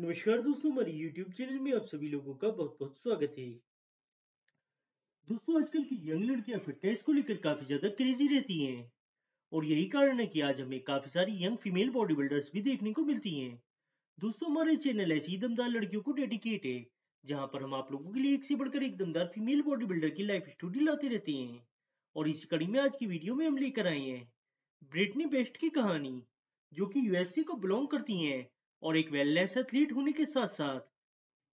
नमस्कार दोस्तों, हमारे YouTube चैनल में आप सभी लोगों का बहुत बहुत स्वागत है। दोस्तों, आजकल की यंग लड़कियाँ फिटनेस को लेकर काफ़ी ज़्यादा क्रेजी रहती हैं। और यही कारण है कि आज हमें काफ़ी सारी यंग फीमेल बॉडी बिल्डर्स भी देखने को मिलती हैं। दोस्तों, हमारे चैनल ऐसी दमदार लड़कियों को डेडिकेट है, जहाँ पर हम आप लोगों के लिए एक से बढ़कर एक दमदार फीमेल बॉडी बिल्डर की लाइफ स्टोरी लाते रहते हैं। और इसी कड़ी में आज की वीडियो में हम लेकर आए हैं ब्रिटनी बेस्ट की कहानी, जो कि यूएसए को बिलोंग करती हैं। और एक वेलनेस एथलीट होने के साथ साथ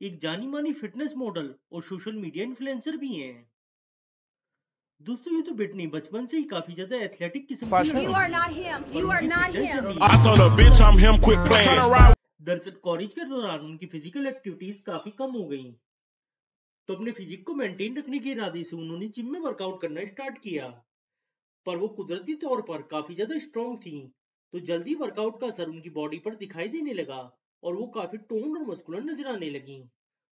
एक जानी मानी फिटनेस मॉडल और सोशल मीडिया इन्फ्लुएंसर भी हैं। दोस्तों ये तो ब्रिटनी बचपन से ही काफ़ी ज़्यादा एथलेटिक किस्म. दरअसल कॉलेज के दौरान उनकी फ़िज़िकल एक्टिविटीज़ काफ़ी कम हो गई। तो अपने फिजिक को मेंटेन रखने के इरादे से उन्होंने जिम में वर्कआउट करना स्टार्ट किया। पर वो कुदरती तौर पर काफ़ी ज़्यादा स्ट्रॉन्ग थी। तो जल्दी वर्कआउट का असर उनकी बॉडी पर दिखाई देने लगा और वो काफ़ी टोन और मस्कुलर नज़र आने लगी।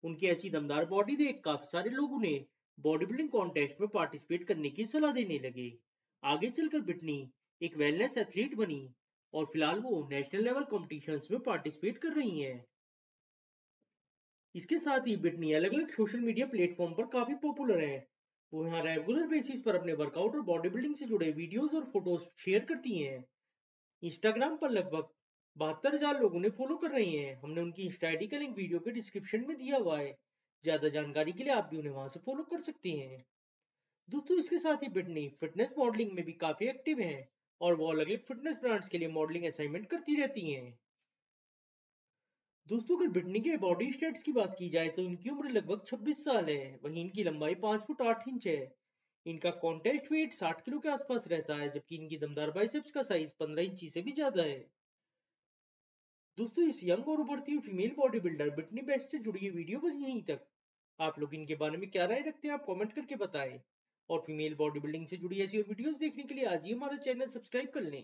उनकी ऐसी दमदार बॉडी देख काफ़ी सारे लोग उन्हें बॉडी बिल्डिंग कॉन्टेस्ट में पार्टिसिपेट करने की सलाह देने लगे। आगे चलकर बिटनी एक वेलनेस एथलीट बनी और फ़िलहाल वो नेशनल लेवल कॉम्पिटिशन्स में पार्टिसिपेट कर रही हैं। इसके साथ ही बिटनी अलग अलग सोशल मीडिया प्लेटफॉर्म पर काफ़ी पॉपुलर है। वो यहाँ रेगुलर बेसिस पर अपने वर्कआउट और बॉडी बिल्डिंग से जुड़े वीडियोस और फ़ोटोज़ शेयर करती हैं। इंस्टाग्राम पर लगभग बहत्तर हज़ार लोग उन्हें फॉलो कर रहे हैं। हमने उनकी इंस्टा आईडी का लिंक वीडियो के डिस्क्रिप्शन में दिया हुआ है। ज़्यादा जानकारी के लिए आप भी उन्हें वहाँ से फॉलो कर सकते हैं। दोस्तों, इसके साथ ही बिटनी फिटनेस मॉडलिंग में भी काफ़ी एक्टिव हैं और वो अलग अलग फिटनेस ब्रांड्स के लिए मॉडलिंग असाइनमेंट करती रहती हैं। दोस्तों, अगर बिटनी के बॉडी स्टेट्स की बात की जाए तो इनकी उम्र लगभग 26 साल है। वहीं इनकी लंबाई 5 फुट 8 इंच है। इनका कॉन्टेस्ट वेट 60 किलो के आसपास रहता है, जबकि इनकी दमदार बाइसेप्स का साइज़ 15 इंची से भी ज़्यादा है। दोस्तों, इस यंग और उभरती हुई female body builder Bitney Best से जुड़ी वीडियो बस यहीं तक। आप लोग इनके बारे में क्या राय रखते हैं, आप कमेंट करके बताएँ। और फीमेल बॉडी बिल्डिंग से जुड़ी ऐसी और वीडियोस देखने के लिए आज ही हमारा चैनल सब्सक्राइब कर लें।